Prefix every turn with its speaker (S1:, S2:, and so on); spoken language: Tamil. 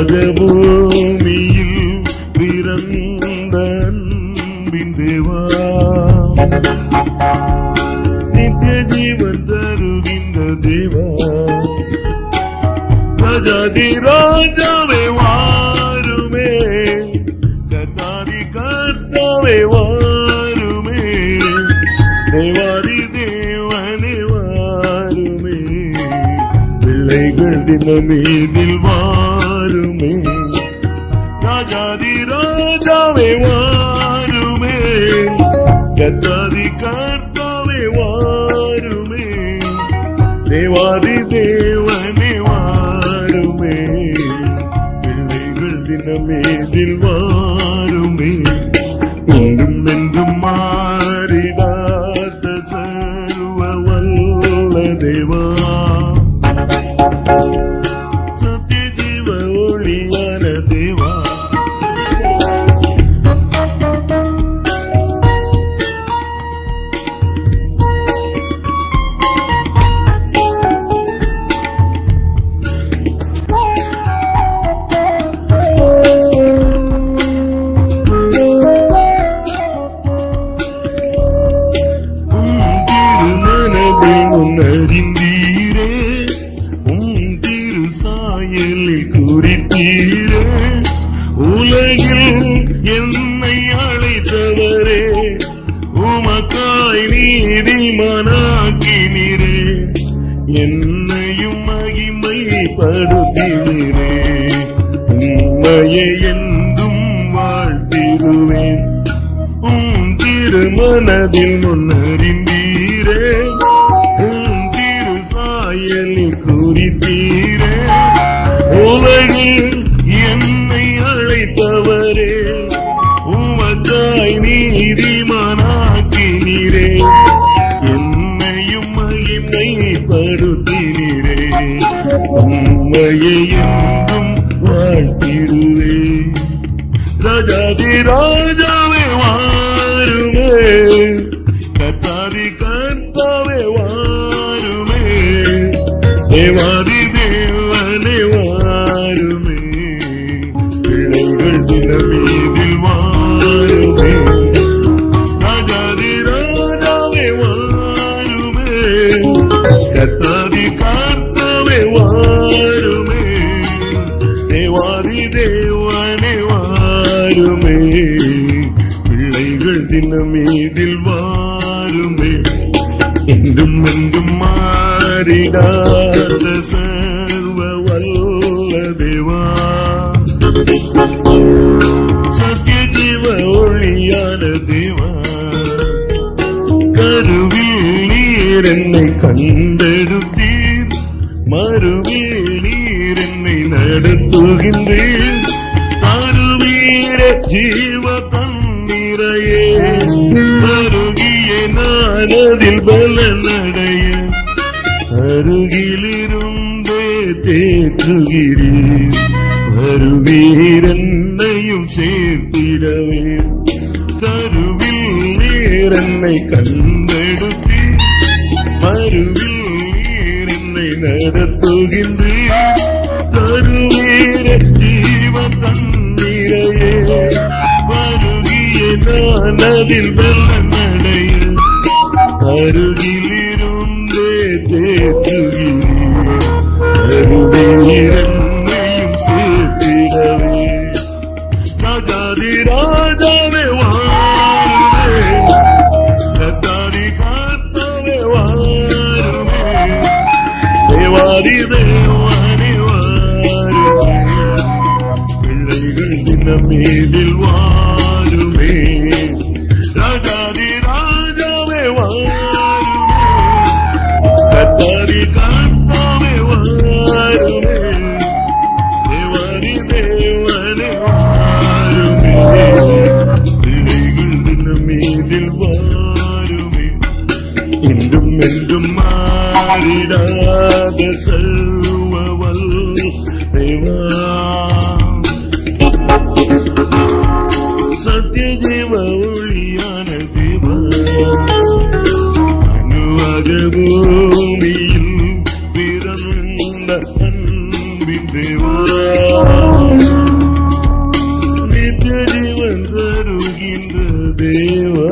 S1: ராஜபூமியில் பிறந்த தேவா. நித்திய ஜீவன் தருகின்ற தேவா. ராஜாதி ராஜாவே வாருமே. கத்தாதி கர்த்தாவே வாருமே. தேவாதி தேவனே வாருமே. பிள்ளைகள் தினமீதில் வாருமே ராஜாதி ராஜாவே வாருமே. கத்தாதி கர்த்தாவே வாருமே. தேவாதி தேவனே வாருமே. பிள்ளைகள் தினமே தில் வாருமே. சாயலில் குறித்தீரே உலகில் என்னை அழைத்தவரே உமக்காய் நீதிமனாக்கினீரே என்னையும் மகிமைப்படுத்தினீரே உண்மையை என்றும் வாழ்த்திடுவேன். உம் திருமனதில் முன்னறிந்தீரே உம் திரு சாயலில் குறித்தீரே உலகில் என்னை அழைத்தவரே உமக்காய் நீதிமானாக்கினீரே என்னையும் மகிமைப்படுத்தினீரே உண்மையை என்றும் வாழ்த்திடுவே. ராஜாதி ராஜாவே வாருமே கத்தாதி கர்த்தாவே வாருமே தேவாதி பிள்ளைகள் தினமீதில் வாருமே ராஜாதி ராஜாவே வாருமே கத்தாதி கர்த்தாவே வாருமே தேவாதி தேவனே வாருமே பிள்ளைகள் தினமீதில் வாருமே என்றும் என்றும் மறுவில் நீர் என்னை கண்டெடுத்தீர். மறுவில் நீர் என்னை நடத்துகின்றீர். அருவீர ஜீவ தன்னிறையே அருகிய நானதில் அதில் பலனடைய. அருகிலிருந்தே தேற்றுகிறீர். வருவீரென்னையும் சேர்த்திடவே. நீர் என்னை கண்டெடுத்தி மறுவில் நீர் என்னை நடத்துகின்றீர் கருவீர ஜீவ தண்ணீரையே வருகிய நான் அதில் வெள்ள பிள்ளைகள் தினமேதில் வாருமே ராஜாதி ராஜாவே வாருமே கத்தாதி காத்தாவே வாருமே தேவாதி தேவனே வாருமே பிள்ளைகள் தினமேதில் வாருமே இன்றும் என்றும் மாறிடாத செல்வவல் நித்திய ஜீவ ஒளியான தேவா അനുവക ഭൂമിയിൽ പിറന്ന അൻപിൻ ദേവാ നിത്യജീവൻ തരുകിന്ന ദേവാ